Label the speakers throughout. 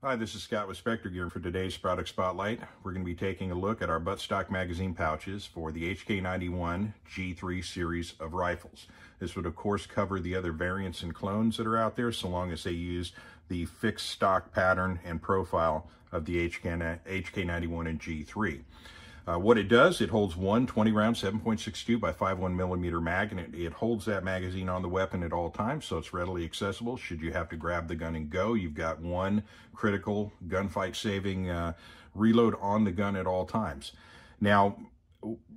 Speaker 1: Hi, this is Scott with Specter Gear. For today's product spotlight, we're going to be taking a look at our buttstock magazine pouches for the HK91 G3 series of rifles. This would of course cover the other variants and clones that are out there so long as they use the fixed stock pattern and profile of the HK, HK91 and G3. Uh, what it does, it holds one 20 round 7.62 by 5.1 millimeter mag, and it, it, holds that magazine on the weapon at all times, so it's readily accessible. Should you have to grab the gun and go, you've got one critical gunfight saving uh, reload on the gun at all times. Now,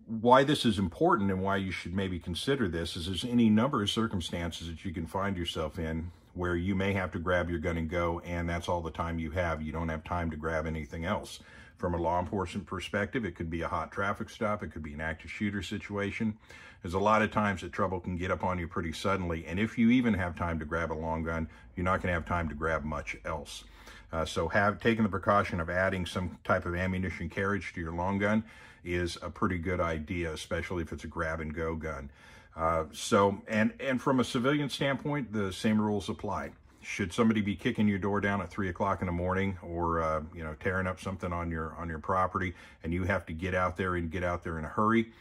Speaker 1: why this is important and why you should maybe consider this is there's any number of circumstances that you can find yourself in where you may have to grab your gun and go, and that's all the time you have. You don't have time to grab anything else. From a law enforcement perspective, it could be a hot traffic stop. It could be an active shooter situation. There's a lot of times that trouble can get up on you pretty suddenly. And if you even have time to grab a long gun, you're not going to have time to grab much else. Uh, so have taken the precaution of adding some type of ammunition carriage to your long gun is a pretty good idea, especially if it's a grab and go gun. Uh, so, and, and from a civilian standpoint, the same rules apply should somebody be kicking your door down at three o'clock in the morning or uh, you know tearing up something on your on your property and you have to get out there and get out there in a hurry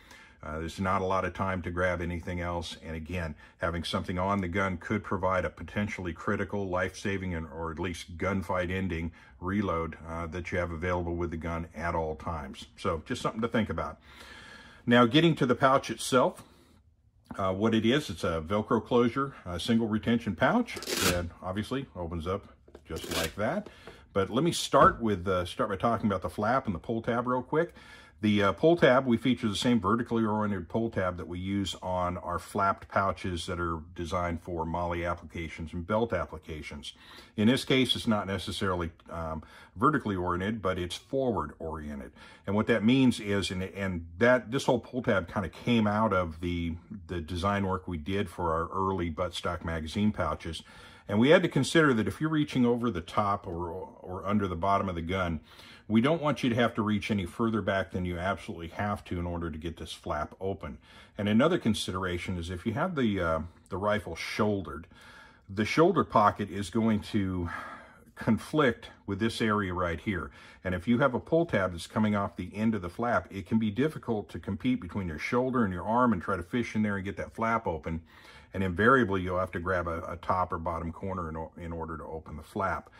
Speaker 1: uh, there's not a lot of time to grab anything else. And again having something on the gun could provide a potentially critical life-saving and or at least gunfight ending reload uh, that you have available with the gun at all times. So just something to think about. Now getting to the pouch itself uh, what it is, it's a Velcro closure, a single retention pouch that obviously opens up just like that. But let me start with uh, start by talking about the flap and the pull tab real quick. The uh, pull tab, we feature the same vertically oriented pull tab that we use on our flapped pouches that are designed for MOLLE applications and belt applications. In this case, it's not necessarily um, vertically oriented, but it's forward oriented. And what that means is, and, and that this whole pull tab kind of came out of the, the design work we did for our early buttstock magazine pouches. And we had to consider that if you're reaching over the top or, or under the bottom of the gun, we don't want you to have to reach any further back than you absolutely have to in order to get this flap open. And another consideration is if you have the, uh, the rifle shouldered, the shoulder pocket is going to conflict with this area right here. And if you have a pull tab that's coming off the end of the flap, it can be difficult to compete between your shoulder and your arm and try to fish in there and get that flap open. And invariably, you'll have to grab a, a top or bottom corner in, in order to open the flap.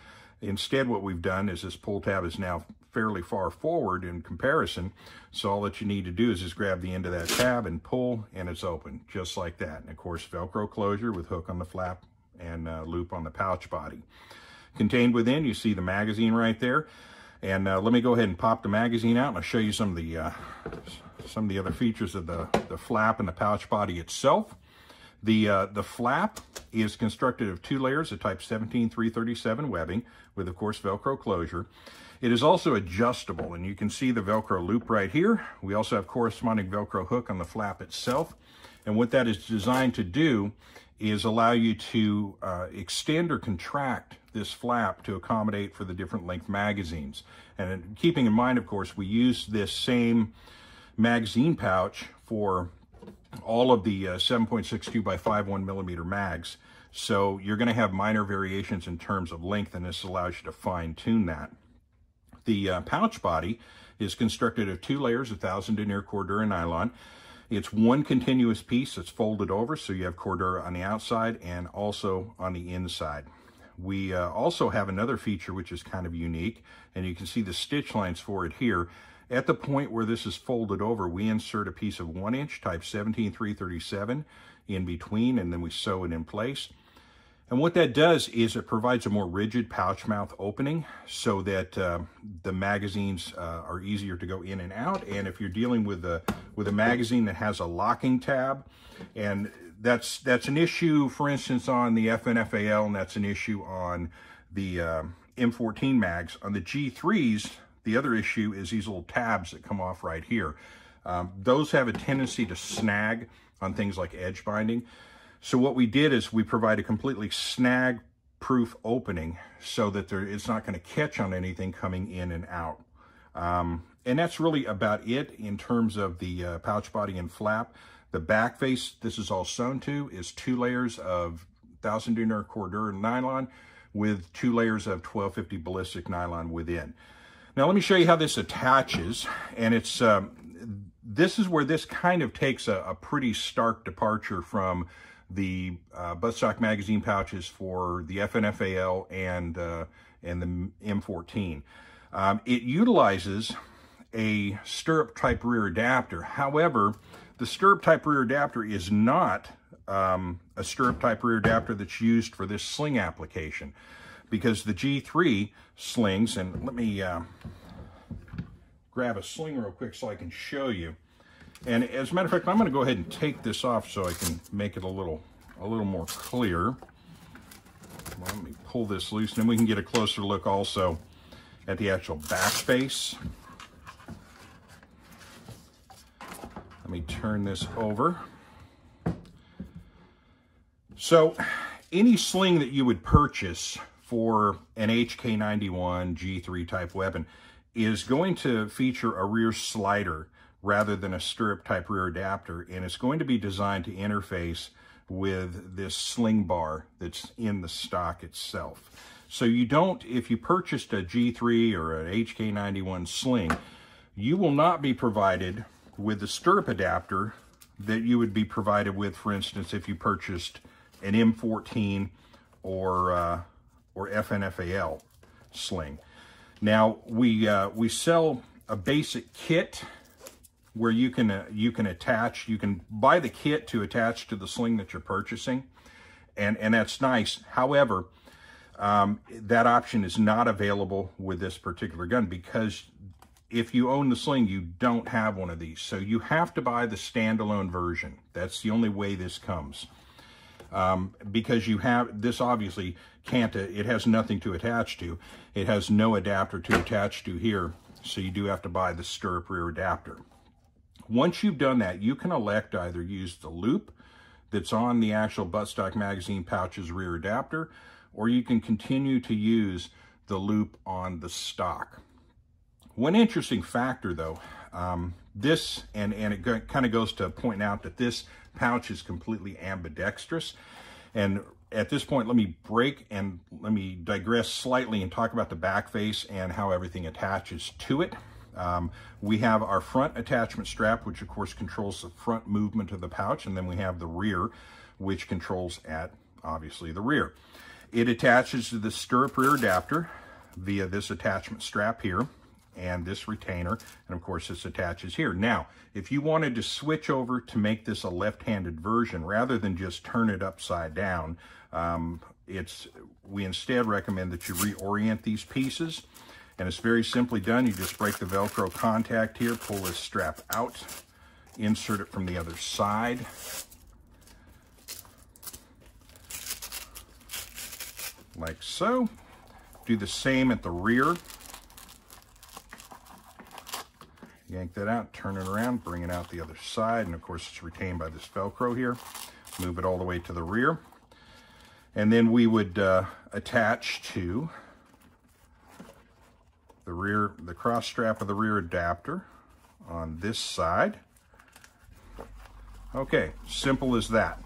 Speaker 1: Instead, what we've done is this pull tab is now fairly far forward in comparison. So all that you need to do is just grab the end of that tab and pull and it's open just like that. And of course, Velcro closure with hook on the flap and uh, loop on the pouch body. Contained within, you see the magazine right there. And uh, let me go ahead and pop the magazine out and I'll show you some of the uh, some of the other features of the, the flap and the pouch body itself. The, uh, the flap is constructed of two layers of type 17337 webbing with, of course, Velcro closure. It is also adjustable, and you can see the Velcro loop right here. We also have corresponding Velcro hook on the flap itself. And what that is designed to do is allow you to uh, extend or contract this flap to accommodate for the different length magazines. And keeping in mind, of course, we use this same magazine pouch for all of the uh, 7.62 by 5.1 millimeter mags. So you're going to have minor variations in terms of length, and this allows you to fine tune that. The uh, pouch body is constructed of two layers of 1000 denier Cordura nylon. It's one continuous piece that's folded over, so you have Cordura on the outside and also on the inside. We uh, also have another feature which is kind of unique, and you can see the stitch lines for it here. At the point where this is folded over, we insert a piece of one inch type 17337 in between, and then we sew it in place. And what that does is it provides a more rigid pouch mouth opening so that uh, the magazines uh, are easier to go in and out. And if you're dealing with a, with a magazine that has a locking tab, and that's, that's an issue, for instance, on the FNFAL, and that's an issue on the uh, M14 mags. On the G3s, the other issue is these little tabs that come off right here. Um, those have a tendency to snag on things like edge binding. So what we did is we provide a completely snag proof opening so that there, it's not going to catch on anything coming in and out. Um, and that's really about it in terms of the uh, pouch body and flap. The back face, this is all sewn to, is two layers of 1000 denier Cordura nylon with two layers of 1250 ballistic nylon within. Now let me show you how this attaches, and it's um, this is where this kind of takes a, a pretty stark departure from the uh, buttstock magazine pouches for the FNFAL and uh, and the M14. Um, it utilizes a stirrup type rear adapter. However, the stirrup type rear adapter is not um, a stirrup type rear adapter that's used for this sling application because the G3 slings, and let me uh, grab a sling real quick so I can show you. And as a matter of fact, I'm going to go ahead and take this off so I can make it a little a little more clear. Well, let me pull this loose, and we can get a closer look also at the actual back face. Let me turn this over. So any sling that you would purchase for an HK91 G3 type weapon is going to feature a rear slider rather than a stirrup type rear adapter and it's going to be designed to interface with this sling bar that's in the stock itself. So you don't, if you purchased a G3 or an HK91 sling, you will not be provided with the stirrup adapter that you would be provided with, for instance, if you purchased an M14 or uh, or FNFAL sling. Now we uh, we sell a basic kit where you can uh, you can attach you can buy the kit to attach to the sling that you're purchasing, and and that's nice. However, um, that option is not available with this particular gun because if you own the sling, you don't have one of these. So you have to buy the standalone version. That's the only way this comes um, because you have, this obviously can't, it has nothing to attach to. It has no adapter to attach to here, so you do have to buy the stirrup rear adapter. Once you've done that, you can elect either use the loop that's on the actual buttstock magazine pouch's rear adapter, or you can continue to use the loop on the stock. One interesting factor though, um, this, and, and it kind of goes to point out that this pouch is completely ambidextrous. And at this point, let me break and let me digress slightly and talk about the back face and how everything attaches to it. Um, we have our front attachment strap, which of course controls the front movement of the pouch, and then we have the rear, which controls at, obviously, the rear. It attaches to the stirrup rear adapter via this attachment strap here and this retainer, and of course this attaches here. Now, if you wanted to switch over to make this a left-handed version, rather than just turn it upside down, um, it's we instead recommend that you reorient these pieces, and it's very simply done. You just break the Velcro contact here, pull this strap out, insert it from the other side, like so. Do the same at the rear. Yank that out, turn it around, bring it out the other side, and of course it's retained by this Velcro here. Move it all the way to the rear. And then we would uh, attach to the rear, the cross strap of the rear adapter on this side. Okay, simple as that.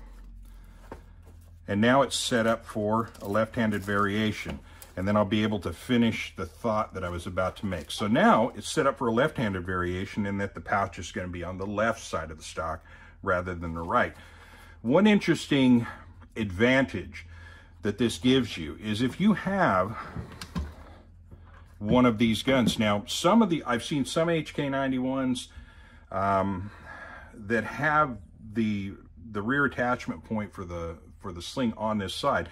Speaker 1: And now it's set up for a left-handed variation and then I'll be able to finish the thought that I was about to make. So now it's set up for a left-handed variation in that the pouch is going to be on the left side of the stock rather than the right. One interesting advantage that this gives you is if you have one of these guns. Now, some of the, I've seen some HK91s um, that have the the rear attachment point for the for the sling on this side.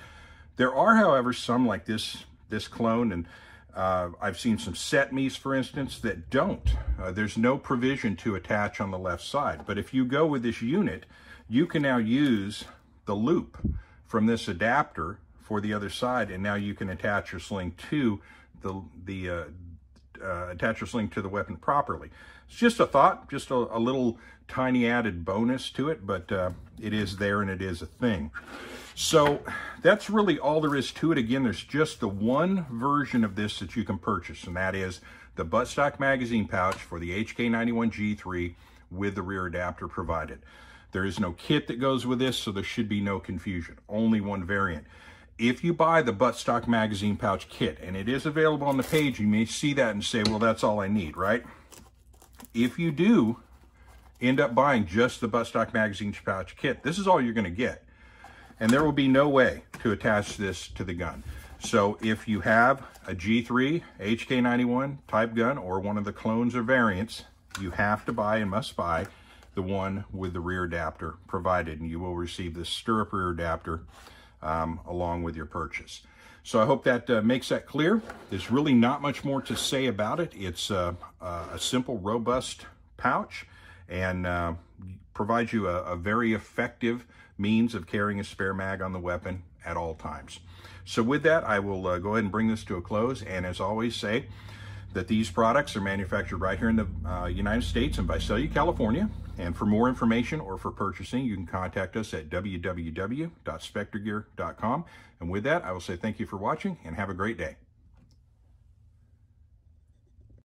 Speaker 1: There are, however, some like this this clone. And uh, I've seen some set CETME's, for instance, that don't. Uh, there's no provision to attach on the left side. But if you go with this unit, you can now use the loop from this adapter for the other side, and now you can attach your sling to the, the uh, uh, attach your sling to the weapon properly. It's just a thought, just a, a little tiny added bonus to it, but uh, it is there and it is a thing. So that's really all there is to it. Again, there's just the one version of this that you can purchase, and that is the buttstock magazine pouch for the HK91G3 with the rear adapter provided. There is no kit that goes with this, so there should be no confusion. Only one variant. if you buy the buttstock magazine pouch kit, and it is available on the page, you may see that and say, well, that's all I need, right? If you do end up buying just the buttstock magazine pouch kit, this is all you're going to get. And there will be no way to attach this to the gun. So if you have a G3 HK91 type gun or one of the clones or variants, you have to buy and must buy the one with the rear adapter provided, and you will receive this stirrup rear adapter um, along with your purchase. So I hope that uh, makes that clear. There's really not much more to say about it. It's uh, uh, a simple, robust pouch and uh, provides you a, a very effective means of carrying a spare mag on the weapon at all times. So with that, I will uh, go ahead and bring this to a close. And as always say that these products are manufactured right here in the uh, United States in Visalia, California. And for more information or for purchasing, you can contact us at www.spectergear.com. And with that, I will say thank you for watching and have a great day.